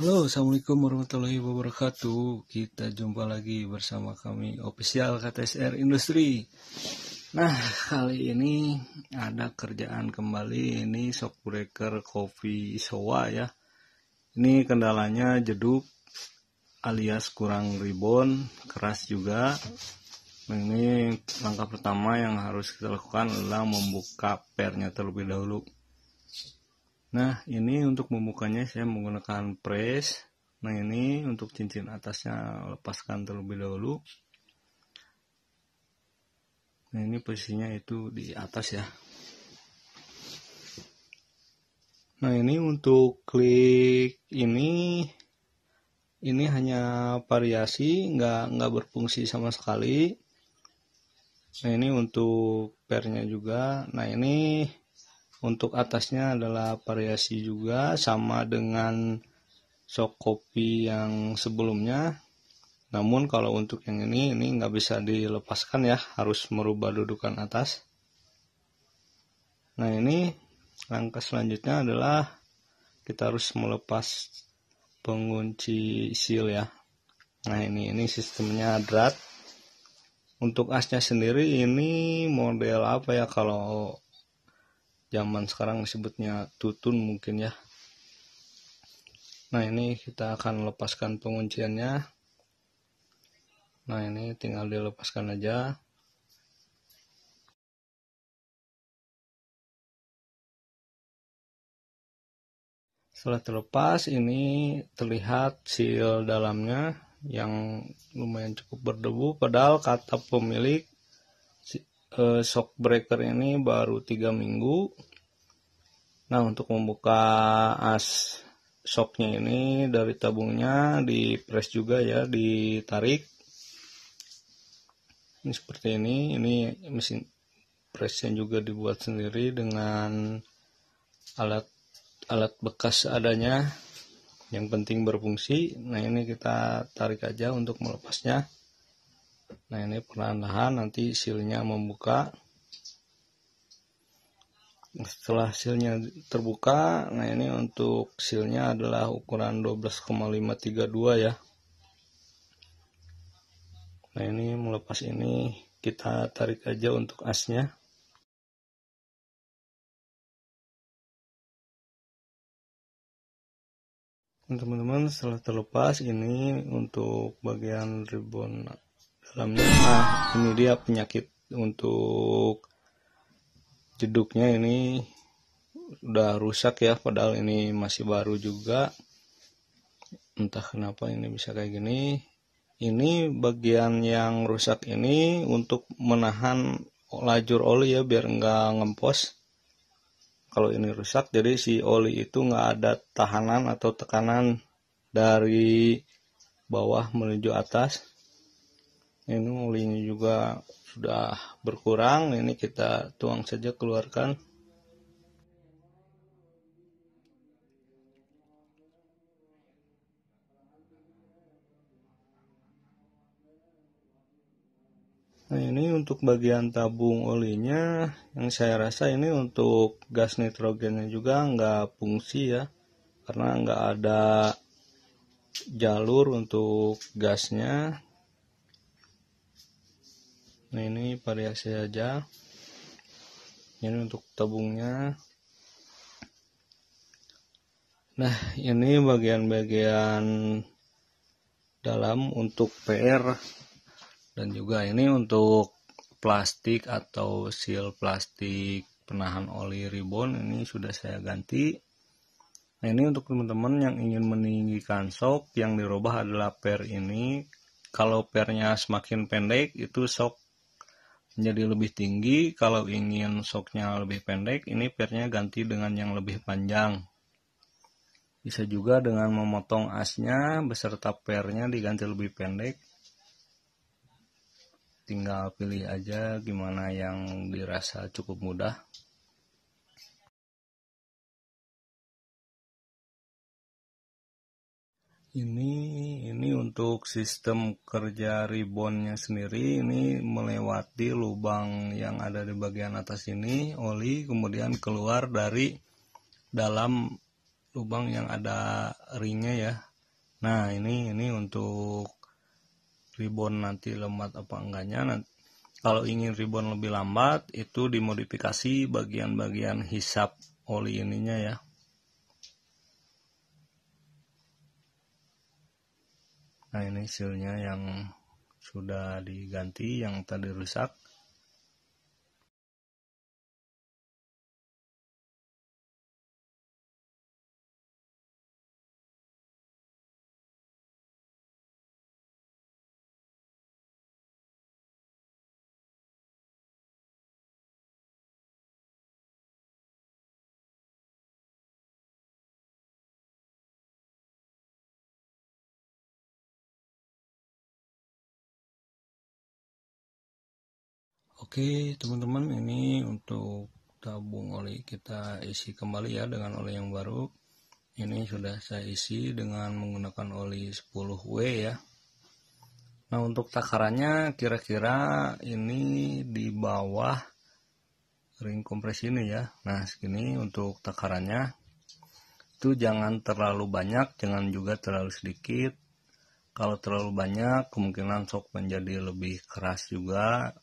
Halo, Assalamualaikum warahmatullahi wabarakatuh. Kita jumpa lagi bersama kami official KTSR Industri. Nah, kali ini ada kerjaan kembali ini shockbreaker kopi Sowa ya. Ini kendalanya jeduk alias kurang ribbon, keras juga. Nah, ini langkah pertama yang harus kita lakukan adalah membuka pernya terlebih dahulu. Nah, ini untuk membukanya saya menggunakan press. Nah, ini untuk cincin atasnya lepaskan terlebih dahulu. Nah, ini posisinya itu di atas ya. Nah, ini untuk klik ini ini hanya variasi, nggak nggak berfungsi sama sekali. Nah, ini untuk pernya juga. Nah, ini untuk atasnya adalah variasi juga sama dengan sok kopi yang sebelumnya. Namun kalau untuk yang ini, ini nggak bisa dilepaskan ya, harus merubah dudukan atas. Nah ini langkah selanjutnya adalah kita harus melepas pengunci seal ya. Nah ini ini sistemnya drat. Untuk asnya sendiri ini model apa ya kalau zaman sekarang disebutnya tutun mungkin ya. Nah ini kita akan lepaskan pengunciannya. Nah ini tinggal dilepaskan aja. Setelah terlepas ini terlihat seal dalamnya yang lumayan cukup berdebu padahal kata pemilik eh, shock breaker ini baru tiga minggu. Nah untuk membuka as shocknya ini dari tabungnya di press juga ya ditarik. Ini seperti ini ini mesin pressnya juga dibuat sendiri dengan alat alat bekas adanya. Yang penting berfungsi. Nah ini kita tarik aja untuk melepasnya nah ini perlahan-lahan nanti silnya membuka. Setelah silnya terbuka nah ini untuk silnya adalah ukuran 12,532 ya. Nah ini melepas ini kita tarik aja untuk asnya. Teman-teman setelah terlepas ini untuk bagian ribbon dalamnya. Nah ini dia penyakit untuk jeduknya ini udah rusak ya padahal ini masih baru juga. Entah kenapa ini bisa kayak gini. Ini bagian yang rusak ini untuk menahan lajur oli ya biar enggak ngempos. Kalau ini rusak jadi si oli itu nggak ada tahanan atau tekanan dari bawah menuju atas ini olinya juga sudah berkurang. Ini kita tuang saja keluarkan. Nah ini untuk bagian tabung olinya. Yang saya rasa ini untuk gas nitrogennya juga nggak fungsi ya karena nggak ada jalur untuk gasnya nah ini variasi aja ini untuk tabungnya. Nah ini bagian-bagian dalam untuk PR dan juga ini untuk plastik atau seal plastik penahan oli ribbon. Ini sudah saya ganti. Nah ini untuk teman-teman yang ingin meninggikan sok yang dirubah adalah per ini. Kalau pernya semakin pendek itu sok menjadi lebih tinggi kalau ingin soknya lebih pendek ini pernya ganti dengan yang lebih panjang. Bisa juga dengan memotong asnya beserta pernya diganti lebih pendek. Tinggal pilih aja gimana yang dirasa cukup mudah ini ini untuk sistem kerja ribbonnya sendiri ini melewati lubang yang ada di bagian atas ini oli kemudian keluar dari dalam lubang yang ada ringnya ya. Nah ini ini untuk ribbon nanti lembat apa enggaknya. Nanti, kalau ingin ribbon lebih lambat itu dimodifikasi bagian-bagian hisap oli ininya ya nah ini sealnya yang sudah diganti yang tadi rusak Oke teman-teman ini untuk tabung oli kita isi kembali ya dengan oli yang baru. Ini sudah saya isi dengan menggunakan oli 10W ya. Nah untuk takarannya kira-kira ini di bawah ring kompresi ini ya. Nah segini untuk takarannya. Itu jangan terlalu banyak jangan juga terlalu sedikit. Kalau terlalu banyak kemungkinan sok menjadi lebih keras juga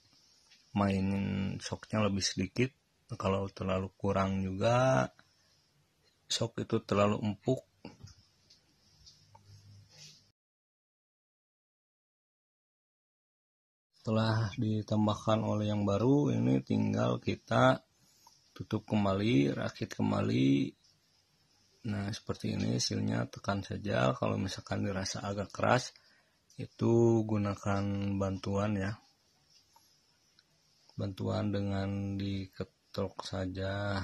mainin shocknya lebih sedikit. Kalau terlalu kurang juga shock itu terlalu empuk. Setelah ditambahkan oleh yang baru ini tinggal kita tutup kembali rakit kembali. Nah seperti ini silnya tekan saja. Kalau misalkan dirasa agak keras itu gunakan bantuan ya bantuan dengan diketok saja.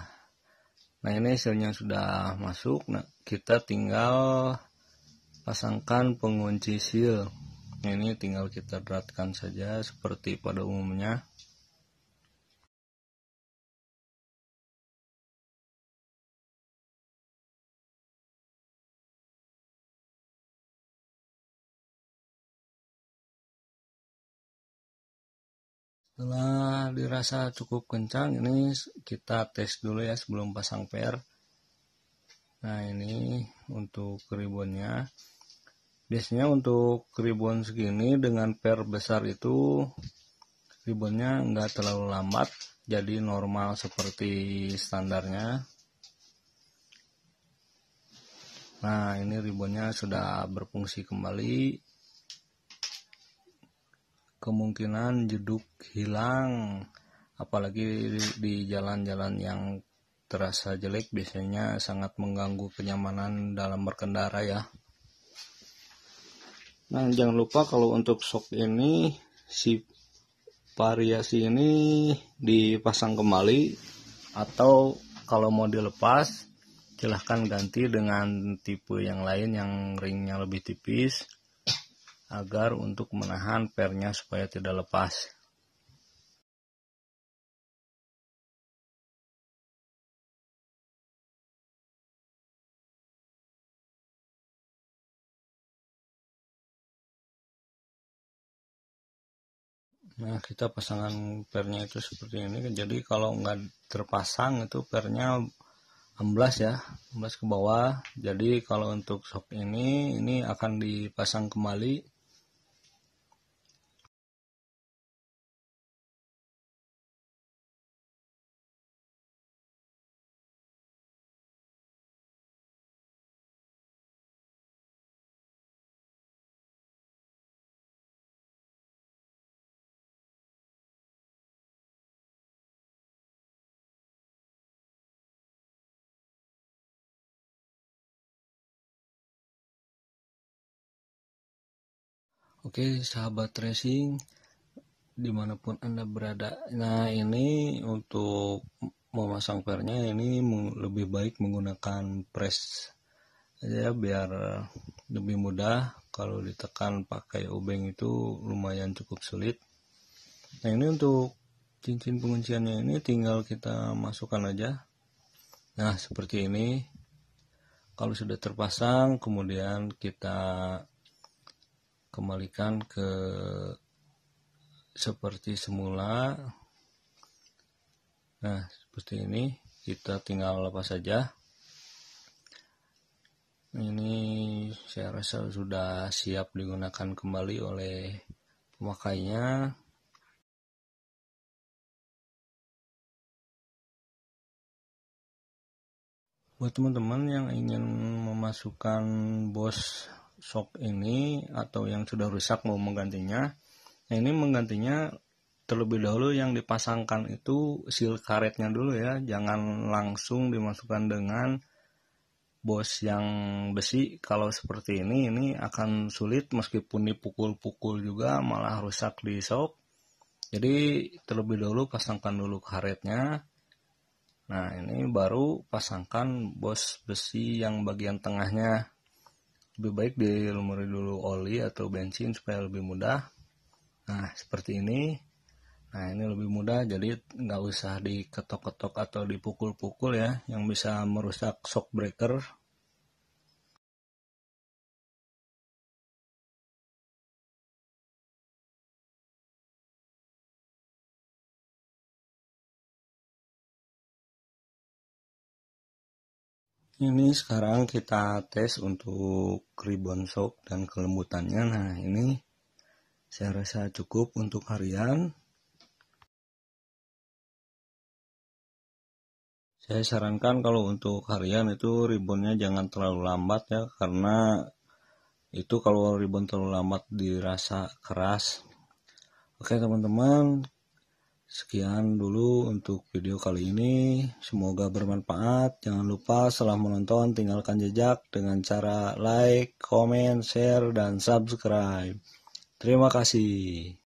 Nah ini hasilnya sudah masuk. Nah kita tinggal pasangkan pengunci seal. Ini tinggal kita beratkan saja seperti pada umumnya setelah dirasa cukup kencang ini kita tes dulu ya sebelum pasang per nah ini untuk ribbonnya biasanya untuk ribbon segini dengan per besar itu ribbonnya enggak terlalu lambat jadi normal seperti standarnya. Nah ini ribbonnya sudah berfungsi kembali kemungkinan jeduk hilang. Apalagi di jalan-jalan yang terasa jelek biasanya sangat mengganggu kenyamanan dalam berkendara ya. Nah jangan lupa kalau untuk sok ini si variasi ini dipasang kembali atau kalau mau dilepas silahkan ganti dengan tipe yang lain yang ringnya lebih tipis agar untuk menahan pernya supaya tidak lepas. Nah kita pasangan pernya itu seperti ini. Jadi kalau nggak terpasang itu pernya amblas ya amblas ke bawah. Jadi kalau untuk sok ini ini akan dipasang kembali Oke sahabat racing di mana pun anda berada nah ini untuk memasang pernya ini lebih baik menggunakan press aja ya, biar lebih mudah. Kalau ditekan pakai obeng itu lumayan cukup sulit. Nah ini untuk cincin pengunciannya ini tinggal kita masukkan aja. Nah seperti ini. Kalau sudah terpasang kemudian kita kembalikan ke seperti semula. Nah seperti ini. Kita tinggal lepas saja. Ini saya rasa sudah siap digunakan kembali oleh pemakainya. Buat teman-teman yang ingin memasukkan bos shock ini atau yang sudah rusak mau menggantinya nah ini menggantinya terlebih dahulu yang dipasangkan itu seal karetnya dulu ya. Jangan langsung dimasukkan dengan bos yang besi. Kalau seperti ini ini akan sulit meskipun dipukul-pukul juga malah rusak di shock. Jadi terlebih dahulu pasangkan dulu karetnya. Nah ini baru pasangkan bos besi yang bagian tengahnya lebih baik dilumuri dulu oli atau bensin supaya lebih mudah. Nah seperti ini. Nah ini lebih mudah jadi nggak usah diketok-ketok atau dipukul-pukul ya. Yang bisa merusak shock breaker ini sekarang kita tes untuk ribbon shock dan kelembutannya. Nah ini saya rasa cukup untuk harian. Saya sarankan kalau untuk harian itu ribbonnya jangan terlalu lambat ya karena itu kalau ribbon terlalu lambat dirasa keras. Oke teman-teman Sekian dulu untuk video kali ini. Semoga bermanfaat. Jangan lupa setelah menonton tinggalkan jejak dengan cara like, comment, share, dan subscribe. Terima kasih.